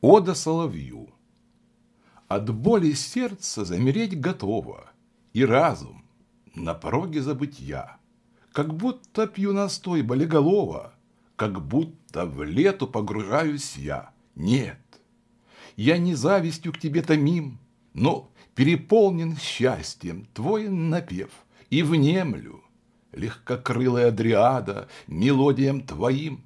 Ода соловью. От боли сердце замереть готово, И разум на пороге забытья. Как будто пью настой болеголова, Как будто в лету погружаюсь я. Нет, я не завистью к тебе томим, Но переполнен счастьем твой напев И внемлю, легкокрылая дриада, Мелодиям твоим,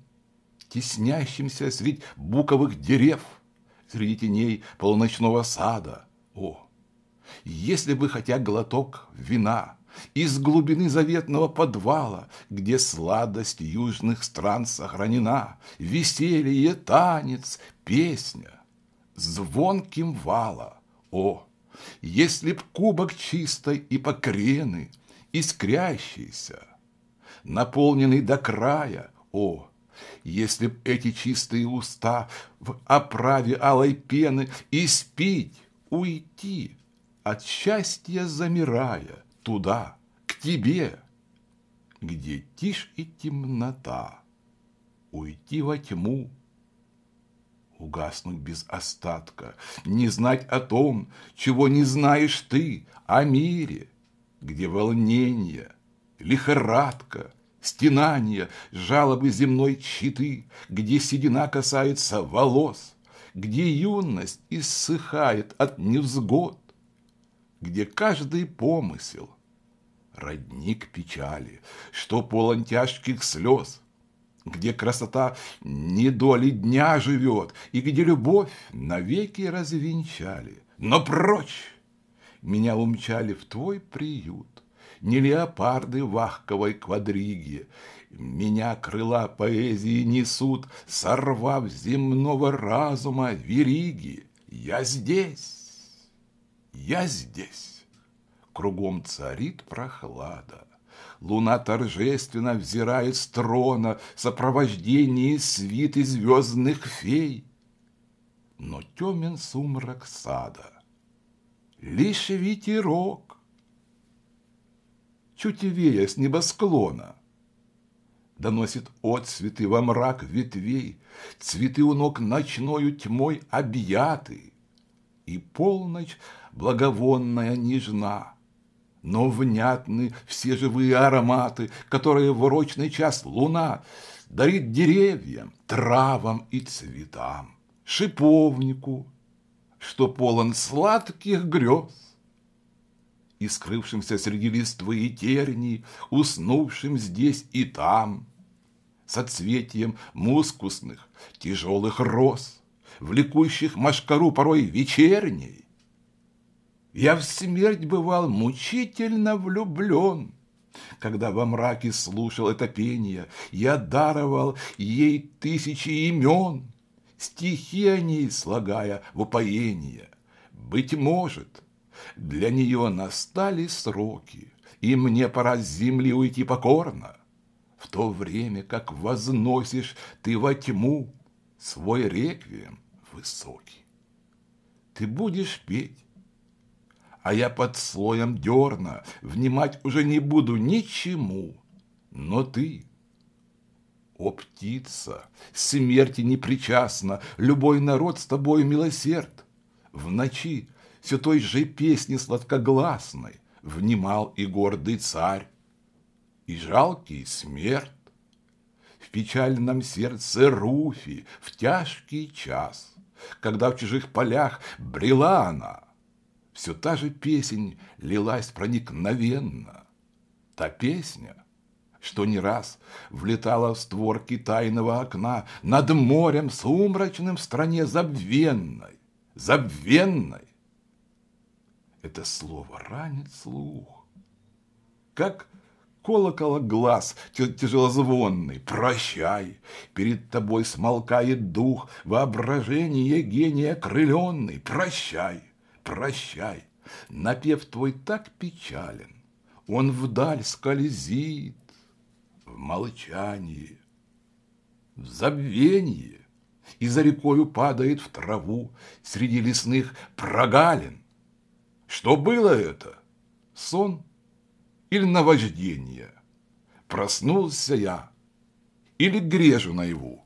теснящимся средь буковых дерев — среди теней полуночного сада. О, если бы хотя глоток вина из глубины заветного подвала, где сладость южных стран сохранена, веселье, танец, песня, звонким вала. О, если б кубок чистой и покрены, искрящийся, наполненный до края, о, если б эти чистые уста в оправе алой пены и спить, уйти, от счастья замирая, туда, к тебе, где тишь и темнота, уйти во тьму, угаснуть без остатка, не знать о том, чего не знаешь ты, о мире, где волнение, лихорадка, стенания, жалобы земной читы, где седина касается волос, где юность иссыхает от невзгод, где каждый помысел — родник печали, что полон тяжких слез, где красота не доли дня живет, и где любовь навеки развенчали. Но прочь! Меня умчали в твой приют, не леопарды в ахковой квадриге. Меня крыла поэзии несут, сорвав земного разума вериги. Я здесь, я здесь. Кругом царит прохлада. Луна торжественно взирает с трона в сопровождении свиты звездных фей. Но темен сумрак сада. Лишь ветерок чуть вея с небосклона. Доносит отцветы во мрак ветвей, Цветы у ног ночною тьмой объяты, И полночь благовонная нежна. Но внятны все живые ароматы, Которые в урочный час луна Дарит деревьям, травам и цветам, Шиповнику, что полон сладких грез и скрывшимся среди листвы и тернии, уснувшим здесь и там, соцветием мускусных, тяжелых роз, влекущих машкару порой вечерней. Я в смерть бывал мучительно влюблен, когда во мраке слушал это пение, я даровал ей тысячи имен, стихи о ней слагая в упоение. Быть может, для нее настали сроки, и мне пора с земли уйти покорно, в то время как возносишь ты во тьму свой реквием высокий. Ты будешь петь, а я под слоем дерна внимать уже не буду ничему, но ты о, птица, смерти не причастна, Любой народ с тобой милосерд. В ночи все той же песни сладкогласной Внимал и гордый царь, и жалкий смерть. В печальном сердце Руфи в тяжкий час, Когда в чужих полях брела она, Все та же песень лилась проникновенно. Та песня, что не раз влетала в створки тайного окна Над морем сумрачным в стране забвенной, забвенной, это слово ранит слух. Как колокола глаз тяжелозвонный, прощай, перед тобой смолкает дух, воображение гения крыленный, прощай, прощай, напев твой так печален, он вдаль скользит, в молчании, в забвении, и за рекою падает в траву среди лесных прогалин, что было это? Сон или наваждение? Проснулся я или грежу наяву?